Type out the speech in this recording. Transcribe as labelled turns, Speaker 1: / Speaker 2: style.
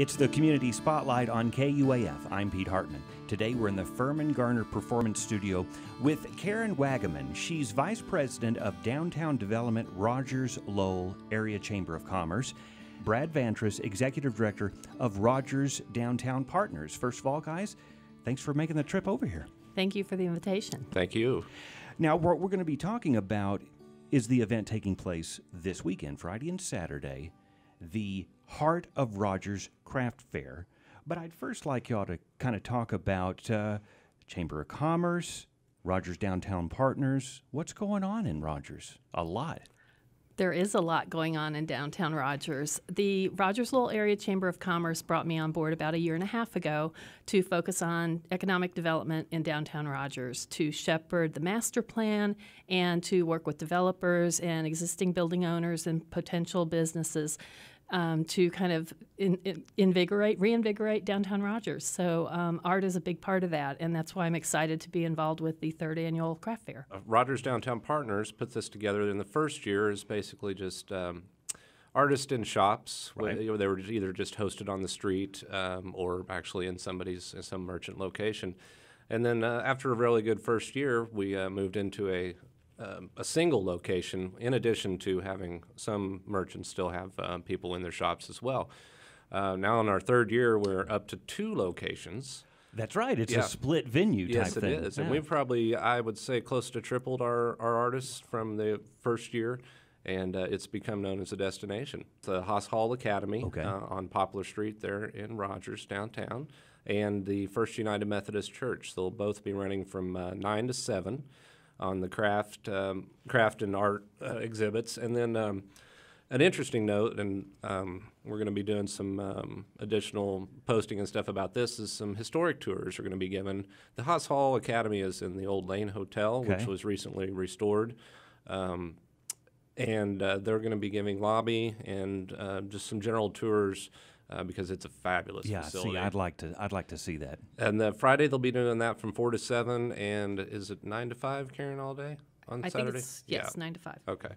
Speaker 1: It's the Community Spotlight on KUAF. I'm Pete Hartman. Today we're in the Furman Garner Performance Studio with Karen Wagaman. She's Vice President of Downtown Development, Rogers Lowell Area Chamber of Commerce. Brad Vantress, Executive Director of Rogers Downtown Partners. First of all, guys, thanks for making the trip over here.
Speaker 2: Thank you for the invitation.
Speaker 3: Thank you.
Speaker 1: Now, what we're going to be talking about is the event taking place this weekend, Friday and Saturday, the Heart of Rogers Craft Fair. But I'd first like y'all to kind of talk about uh, Chamber of Commerce, Rogers Downtown Partners. What's going on in Rogers? A lot.
Speaker 2: There is a lot going on in downtown Rogers. The Rogers Lowell Area Chamber of Commerce brought me on board about a year and a half ago to focus on economic development in downtown Rogers, to shepherd the master plan, and to work with developers and existing building owners and potential businesses um, to kind of in, in, invigorate, reinvigorate downtown Rogers. So um, art is a big part of that, and that's why I'm excited to be involved with the third annual craft fair.
Speaker 3: Uh, Rogers Downtown Partners put this together in the first year is basically just um, artists in shops.
Speaker 1: Right.
Speaker 3: Where, they were either just hosted on the street um, or actually in somebody's in some merchant location. And then uh, after a really good first year, we uh, moved into a um, a single location, in addition to having some merchants still have uh, people in their shops as well. Uh, now, in our third year, we're up to two locations.
Speaker 1: That's right. It's
Speaker 3: Yeah.
Speaker 1: a split venue type
Speaker 3: Yes, it
Speaker 1: thing.
Speaker 3: is, and we've probably, I would say, close to tripled our, our artists from the first year, and uh, it's become known as a destination. It's the Haas Hall Academy
Speaker 1: Okay.
Speaker 3: uh, on Poplar Street there in Rogers downtown, and the First United Methodist Church. They'll both be running from uh, nine to seven on the craft, um, craft and art uh, exhibits, and then. Um, an interesting note, and um, we're going to be doing some um, additional posting and stuff about this, is some historic tours are going to be given. The Haas Hall Academy is in the old Lane Hotel,
Speaker 1: Okay.
Speaker 3: which was recently restored. Um, and uh, they're going to be giving lobby and uh, just some general tours uh, because it's a fabulous
Speaker 1: yeah,
Speaker 3: facility.
Speaker 1: see, I'd like to I'd like to see that.
Speaker 3: and the Friday they'll be doing that from four to seven, and is it nine to five, Karen, all day on
Speaker 2: I
Speaker 3: Saturday?
Speaker 2: think it's yes, nine to five.
Speaker 3: Okay.